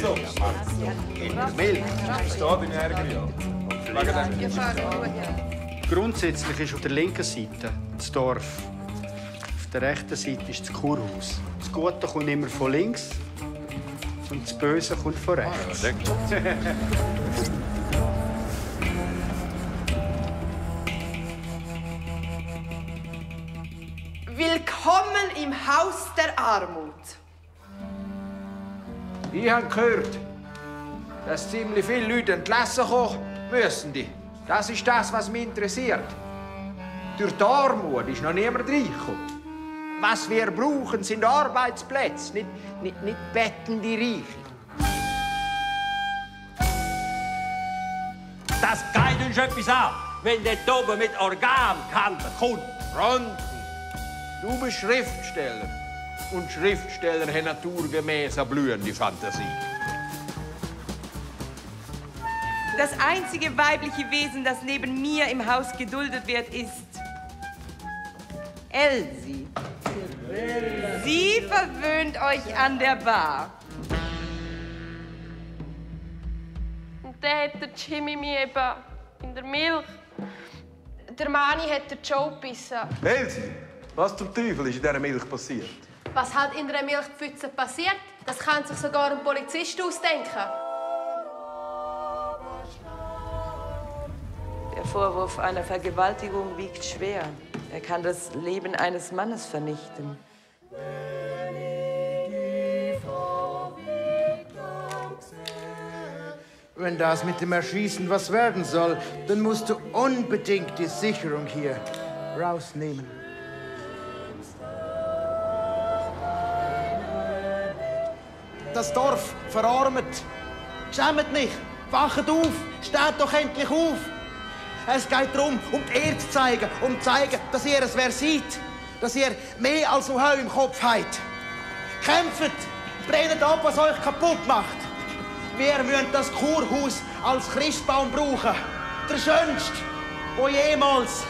So. In Milch. Bin ich ärger. Grundsätzlich ist auf der linken Seite das Dorf. Auf der rechten Seite ist das Kurhaus. Das Gute kommt immer von links und das Böse kommt von rechts. Willkommen im Haus der Armut. Ich habe gehört, dass ziemlich viele Leute entlassen kommen müssen. Die. Das ist das, was mich interessiert. Durch die Armut ist noch niemand reingekommen. Was wir brauchen, sind Arbeitsplätze, nicht, nicht, nicht bettende Reiche. Das geht uns etwas an, wenn der oben mit Organkanten kommt. Franken, du bist Schriftsteller. Und Schriftsteller haben naturgemäß eine blühende Fantasie. Das einzige weibliche Wesen, das neben mir im Haus geduldet wird, ist Elsie. Sie verwöhnt euch an der Bar. Und dann hat der Jimmy mich eben in der Milch. Der Mani hat den Joe gebissen. Elsie, was zum Teufel ist in dieser Milch passiert? Was halt in einer Milchpfütze passiert, das kann sich sogar ein Polizist ausdenken. Der Vorwurf einer Vergewaltigung wiegt schwer. Er kann das Leben eines Mannes vernichten. Wenn das mit dem Erschießen was werden soll, dann musst du unbedingt die Sicherung hier rausnehmen. Das Dorf verarmet. Schämt nicht. Wacht auf. Steht doch endlich auf. Es geht darum, um die Ehre zu zeigen, um zu zeigen, dass ihr es wer seid. Dass ihr mehr als nur im Kopf habt. Kämpft. Brennt ab, was euch kaputt macht. Wir müssen das Kurhaus als Christbaum brauchen. Der schönste, wo jemals